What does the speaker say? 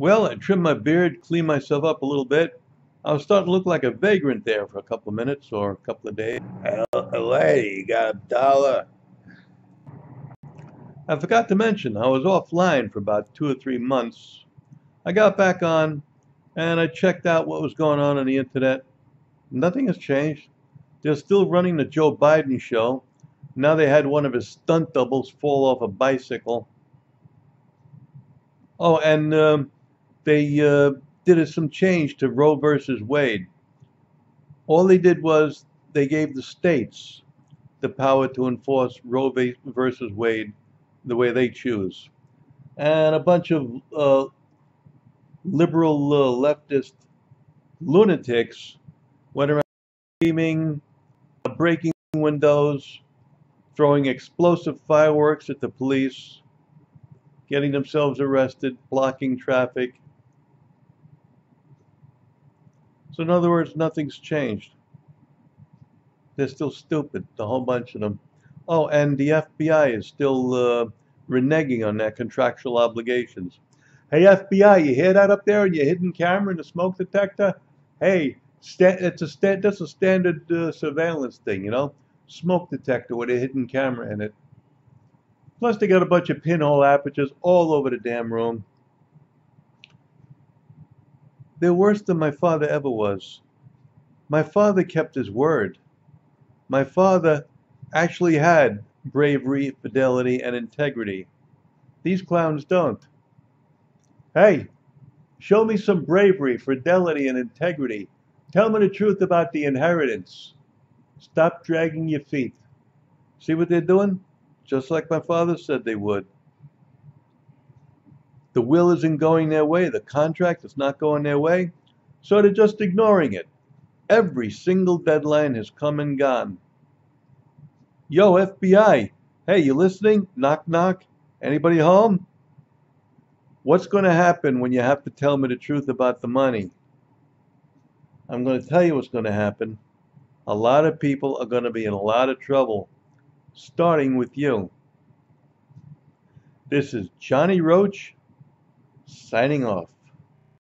Well, I trimmed my beard, cleaned myself up a little bit. I was starting to look like a vagrant there for a couple of minutes or a couple of days. Hey, lady, you got a dollar? I forgot to mention, I was offline for about two or three months. I got back on and I checked out what was going on on the internet. Nothing has changed. They're still running the Joe Biden show. Now they had one of his stunt doubles fall off a bicycle. Oh, and um, they uh, did some change to Roe versus Wade. All they did was they gave the states the power to enforce Roe versus Wade the way they choose. And a bunch of uh, liberal uh, leftist lunatics went around screaming, breaking windows, throwing explosive fireworks at the police, getting themselves arrested, blocking traffic. So, in other words, nothing's changed. They're still stupid, the whole bunch of them. Oh, and the FBI is still uh, reneging on their contractual obligations. Hey, FBI, you hear that up there your hidden camera in the smoke detector? Hey, it's a sta- that's a standard uh, surveillance thing, you know, smoke detector with a hidden camera in it. Plus, they got a bunch of pinhole apertures all over the damn room. They're worse than my father ever was. My father kept his word. My father actually had bravery, fidelity, and integrity. These clowns don't. Hey, show me some bravery, fidelity, and integrity. Tell me the truth about the inheritance. Stop dragging your feet. See what they're doing? Just like my father said they would. The will isn't going their way, the contract is not going their way, so they're just ignoring it. Every single deadline has come and gone. Yo, FBI, hey, you listening? Knock, knock. Anybody home? What's going to happen when you have to tell me the truth about the money? I'm going to tell you what's going to happen. A lot of people are going to be in a lot of trouble, starting with you. This is Johnny Roche signing off.